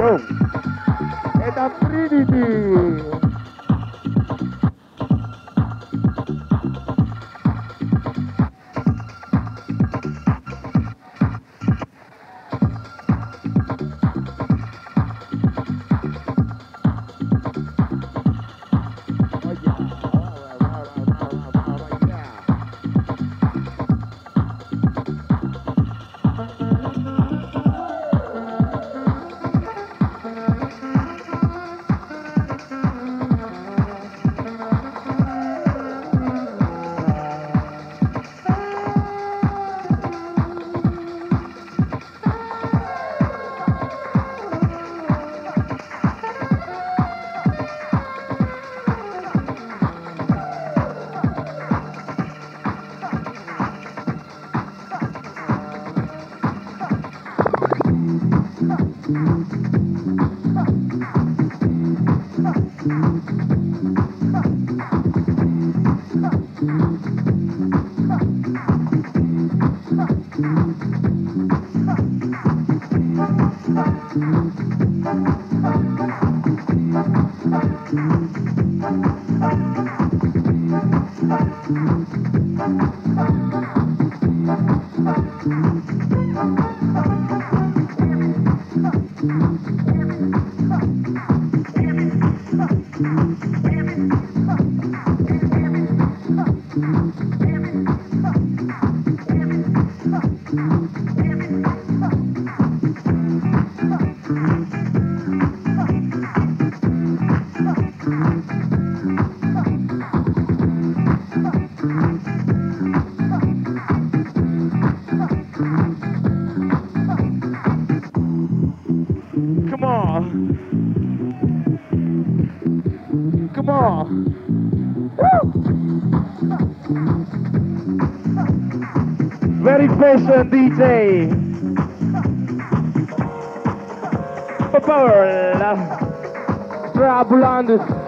Это привиды.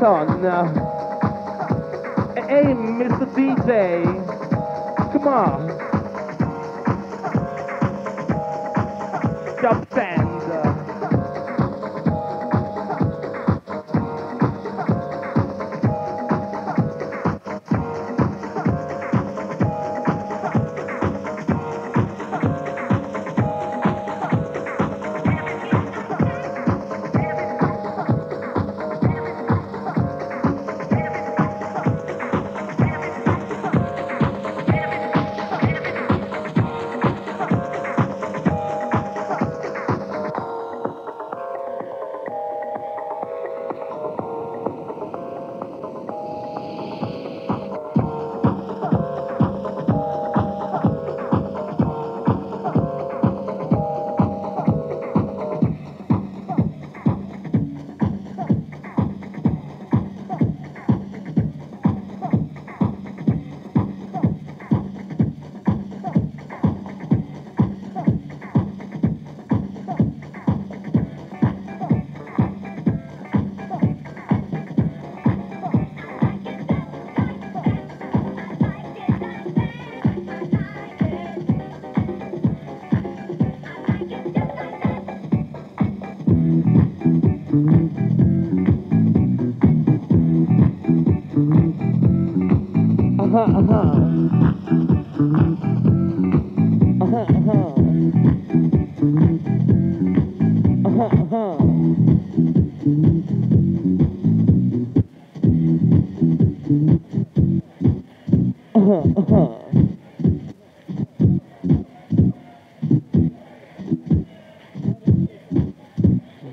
songs now.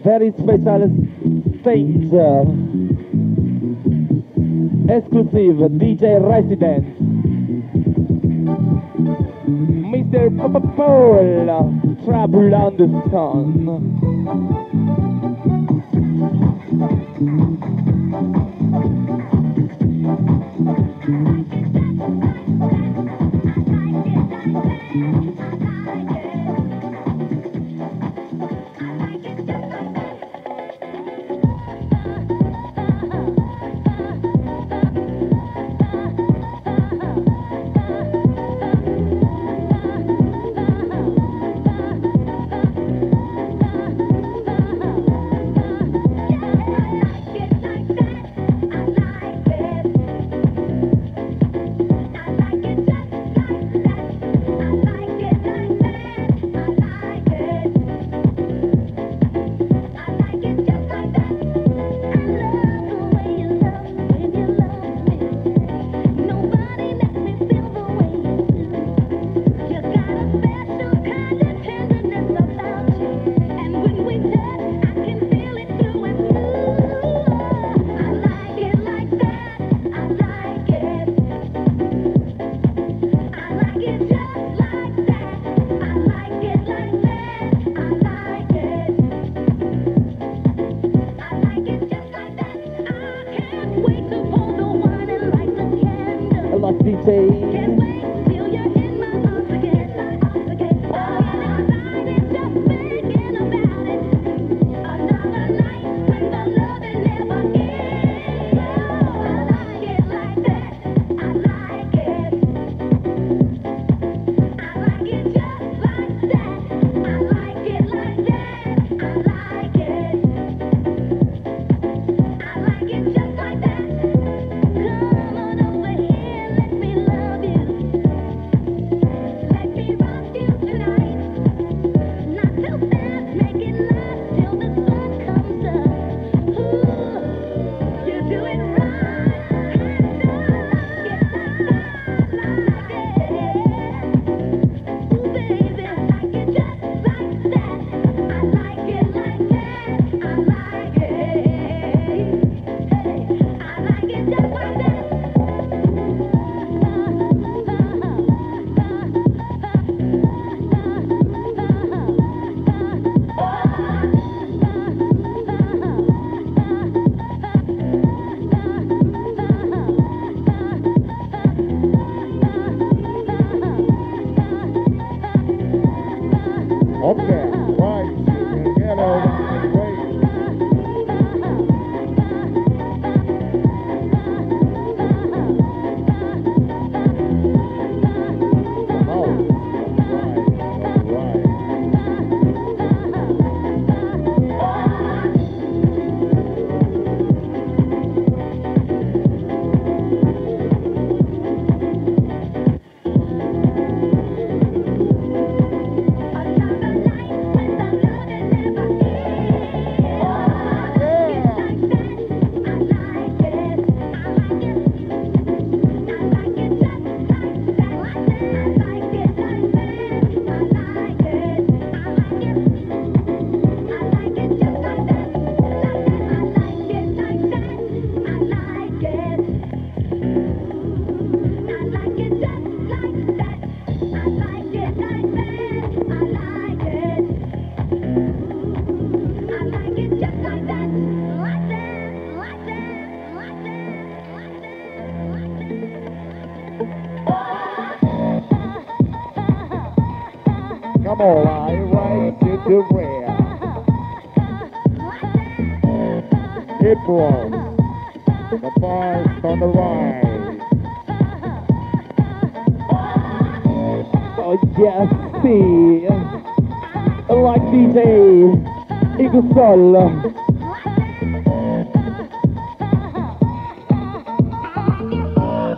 Heringsspeciales Danger uh, Exclusive DJ Resident Mr. P Paul Trouble on the Sun Hip roll. The bars on the right. Oh yes, sì. Like DJ Igusol.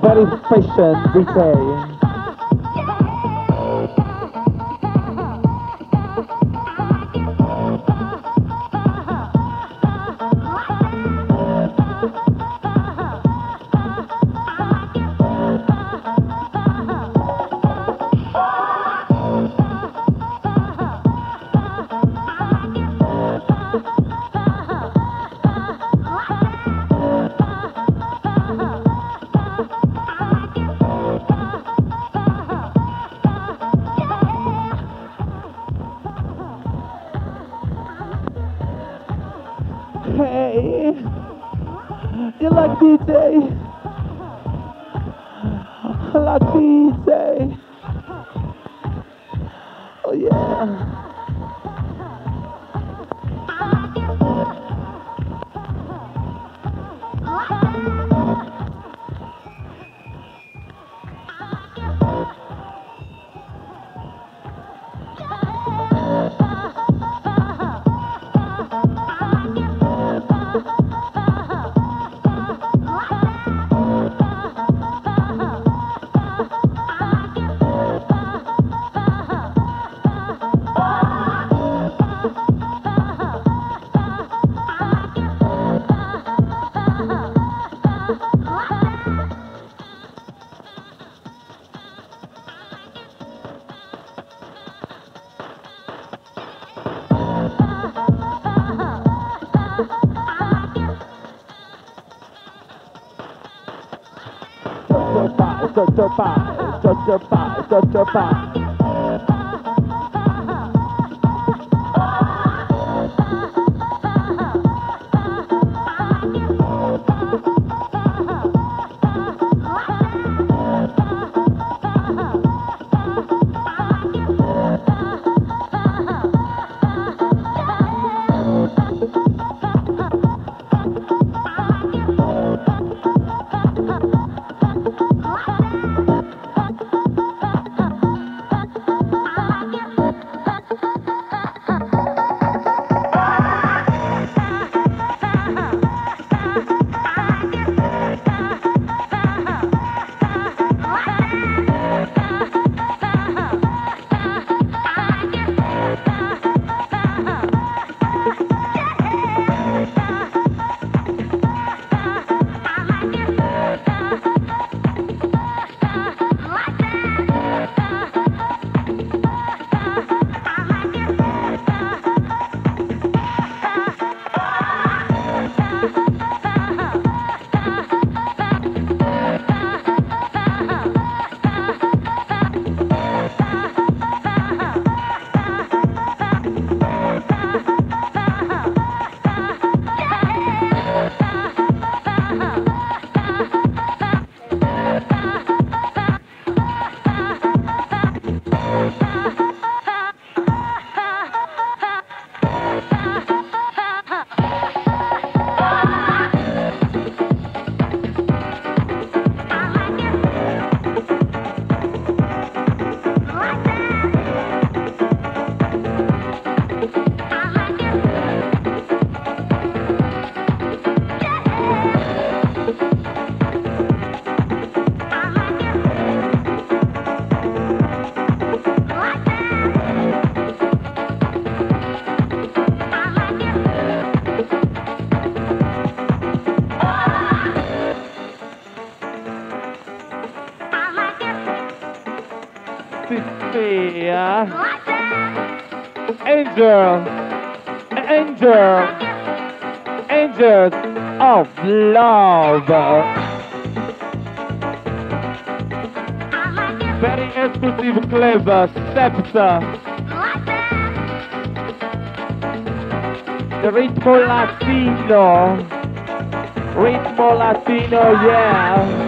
Very fashion DJ. Bye, Jojo bye. Sophie. Angel. Angel. Angels of love. Very exclusive, clever, Septa. The ritmo latino. Ritmo latino, yeah.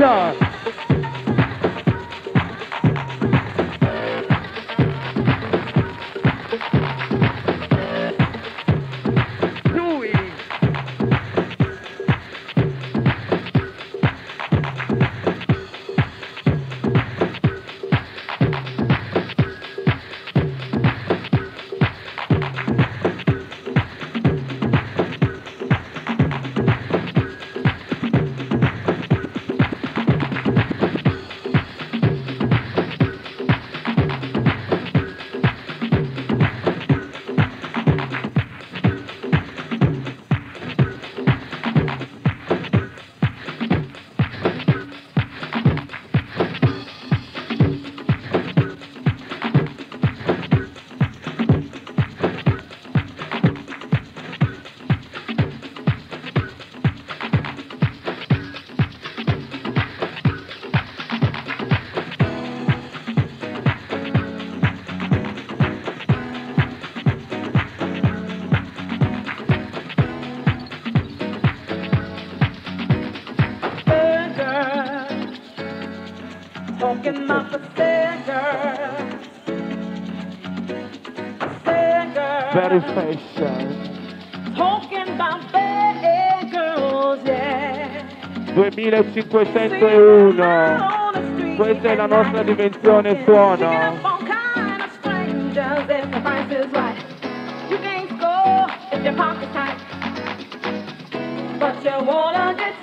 Very fashion. Talking about bad girls, yeah. 2501. Questa è la nostra dimensione suono. But you wanna get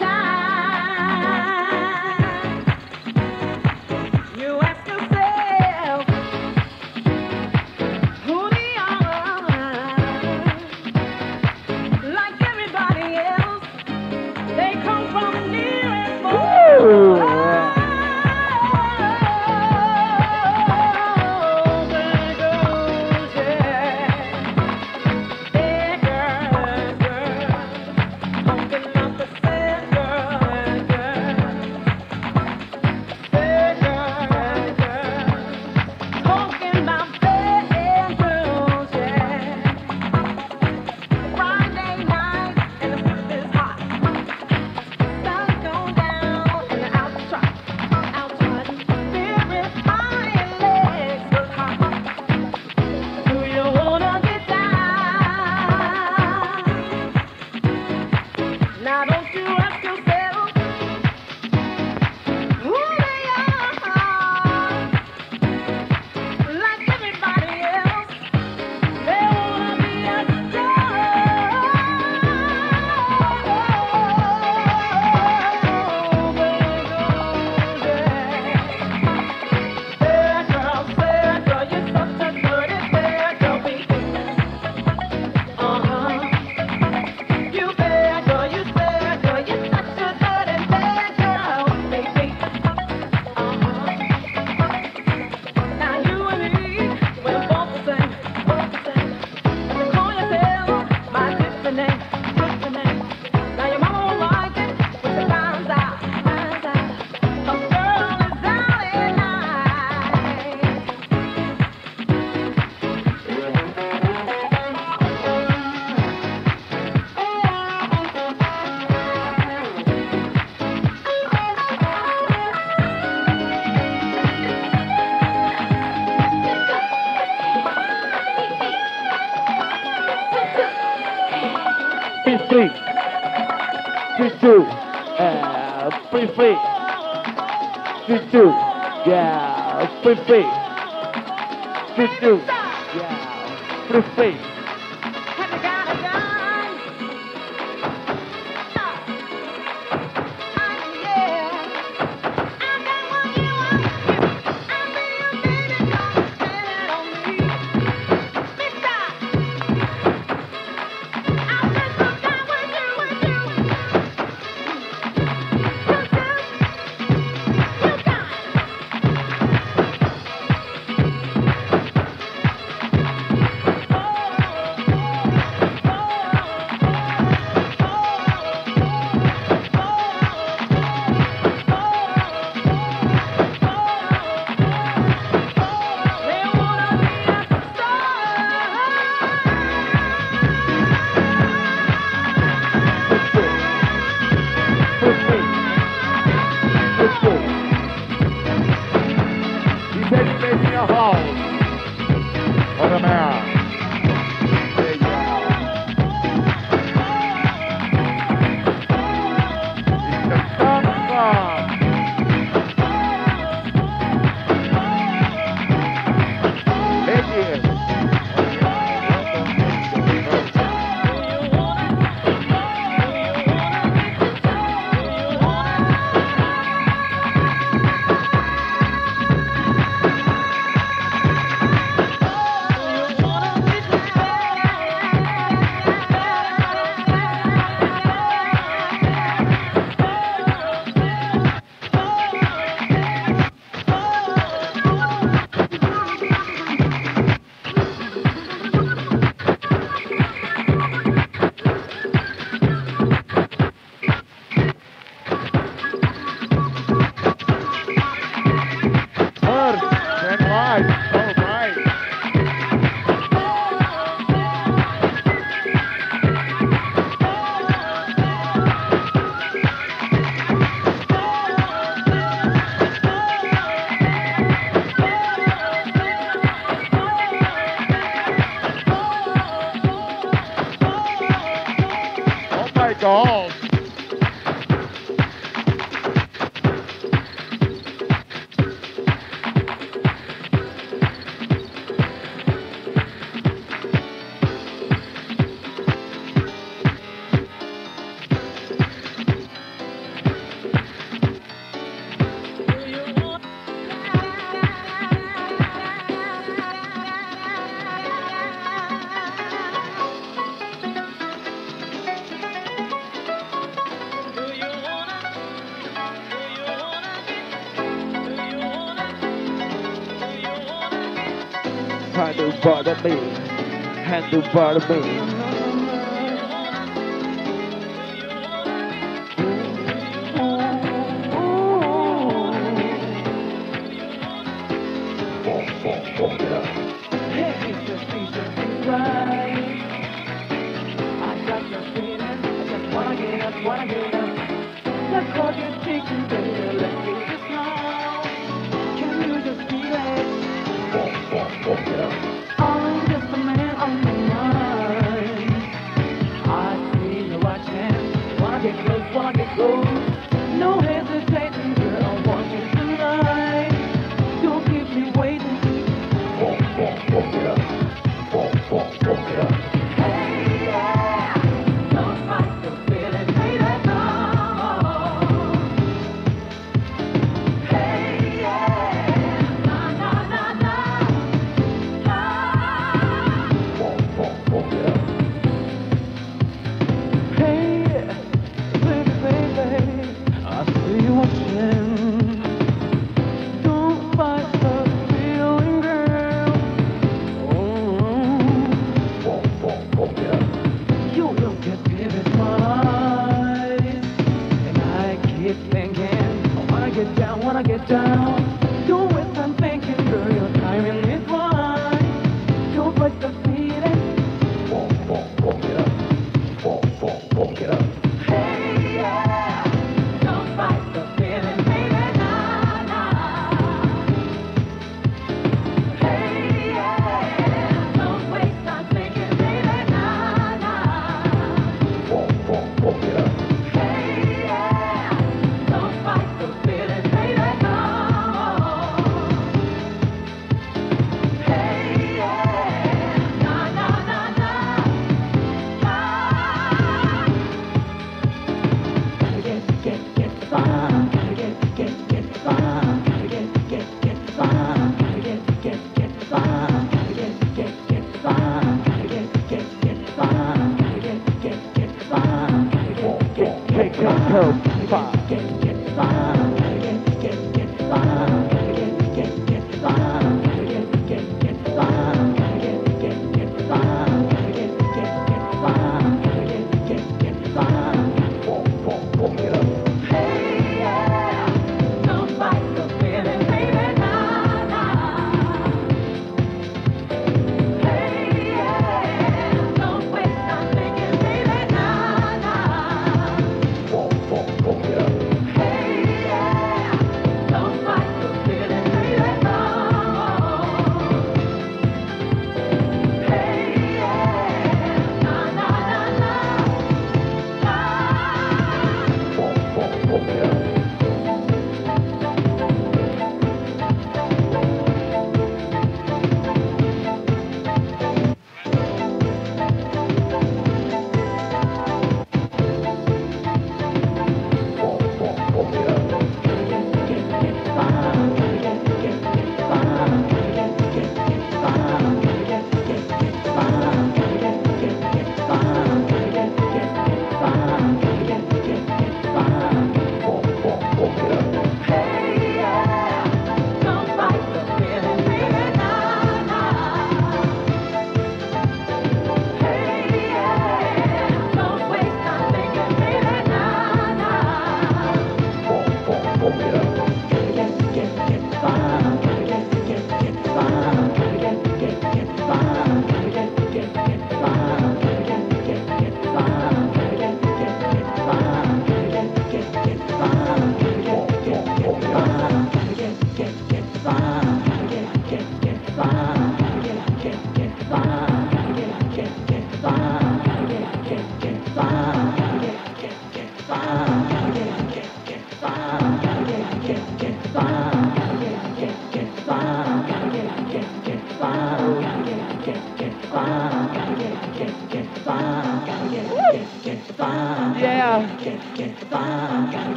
free. Street two. Yeah, free free. Street two. Yeah, free free. Do part of me.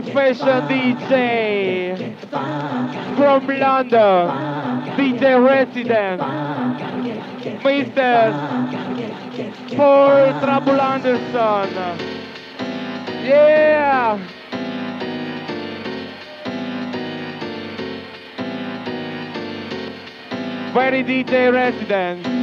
very DJ from London, DJ Resident, Mr. Paul Trouble Anderson. Yeah! Very DJ Resident.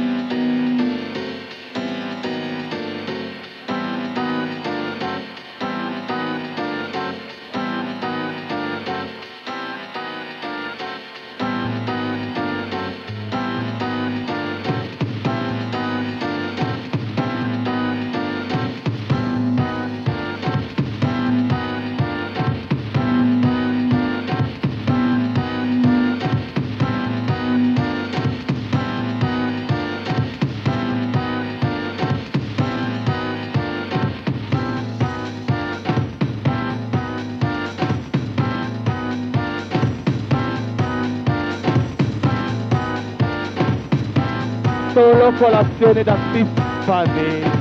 colazione da Tiffany.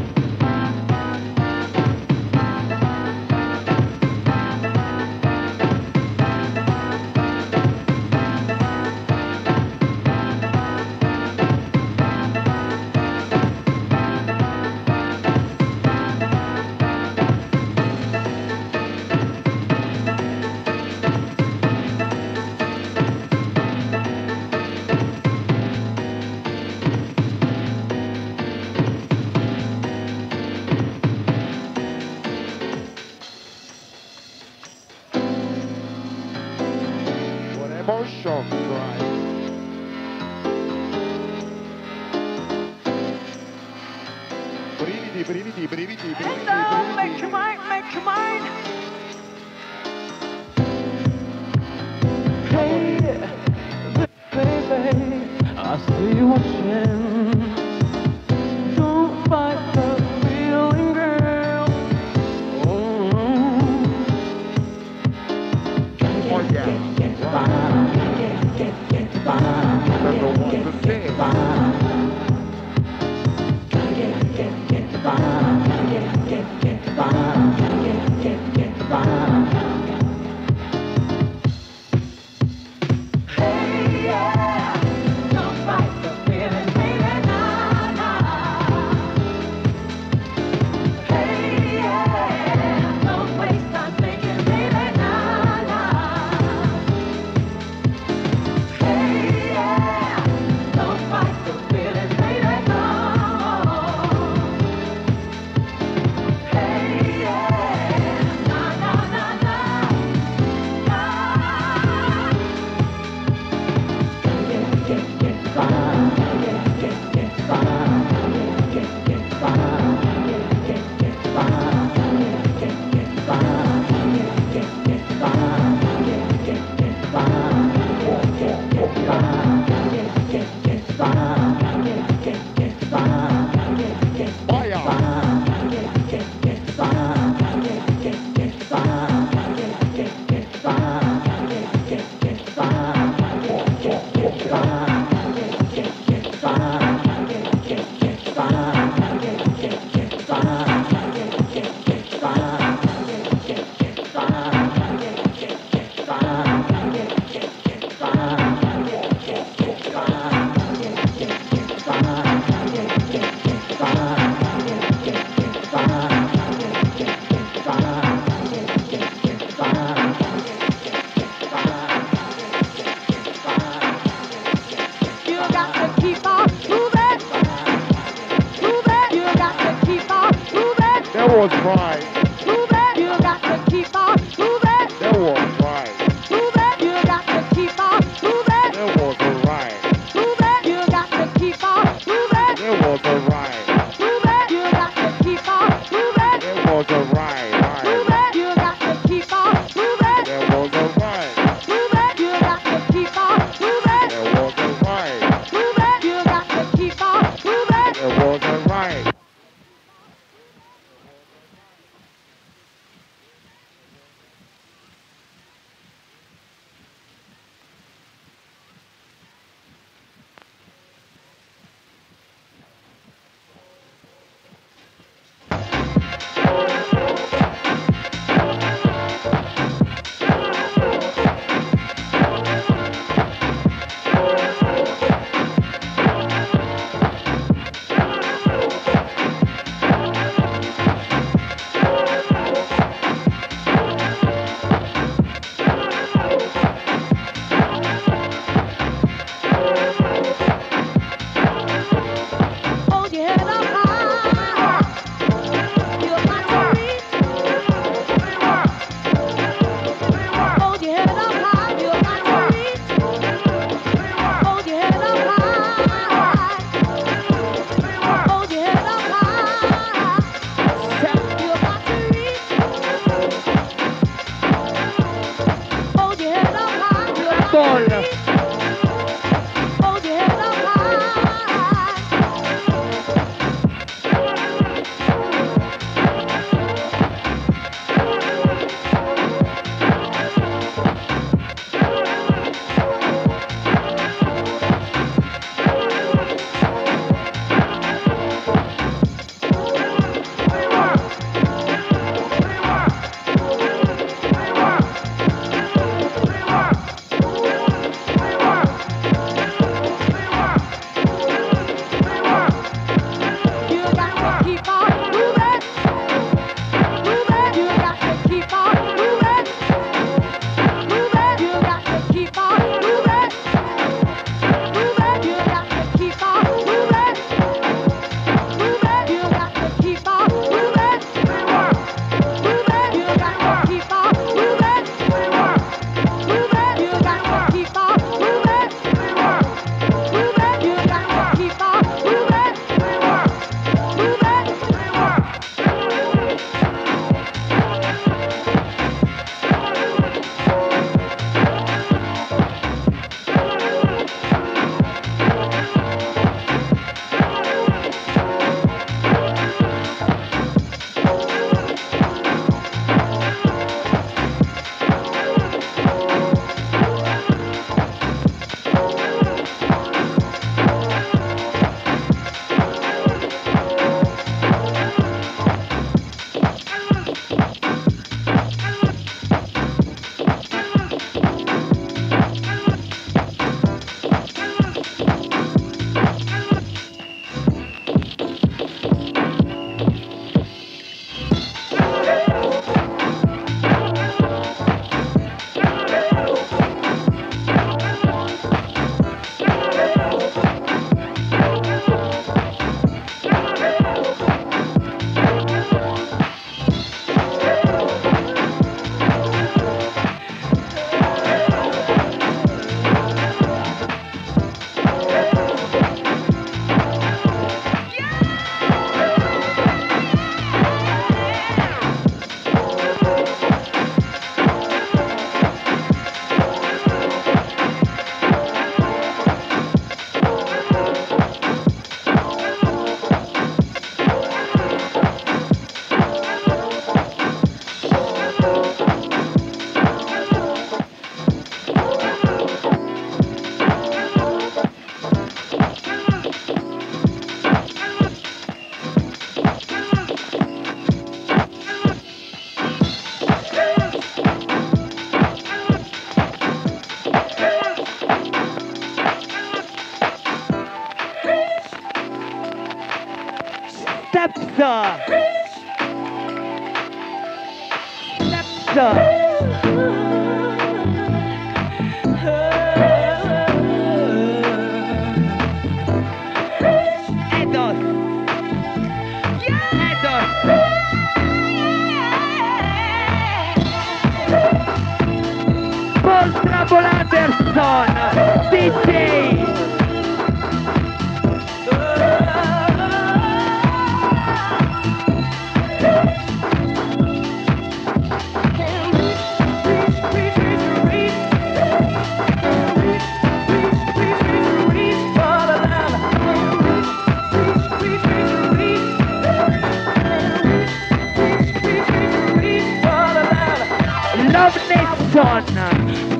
of Nissan.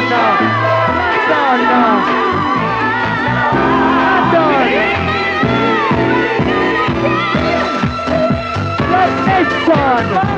no, no, no. Let's make fun!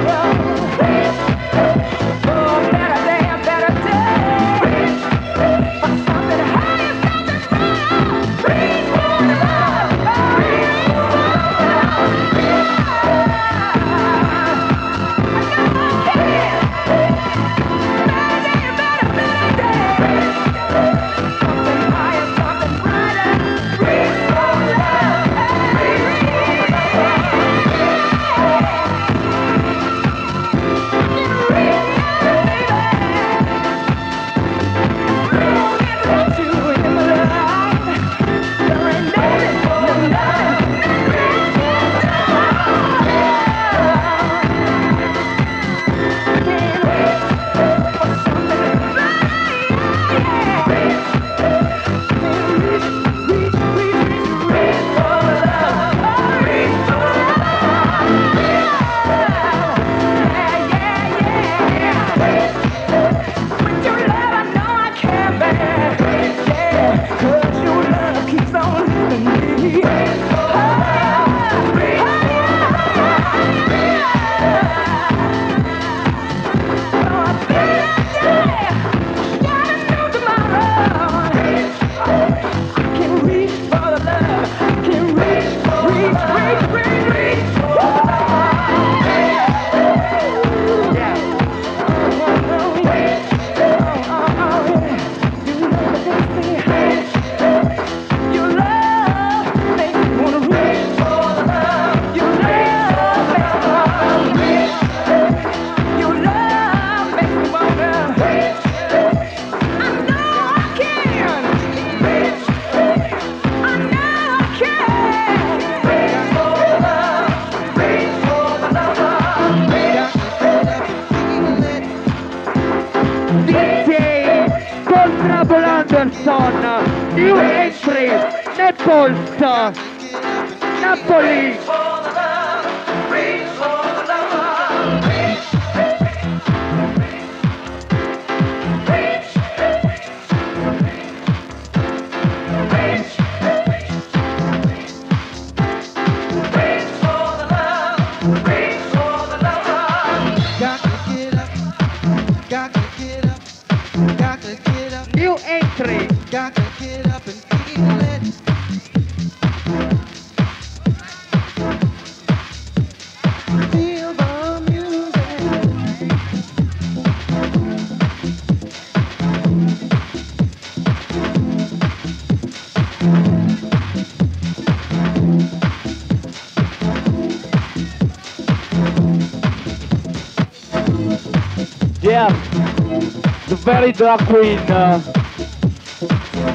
sei drag queen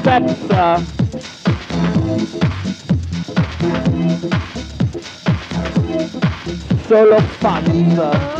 pezza solo pazza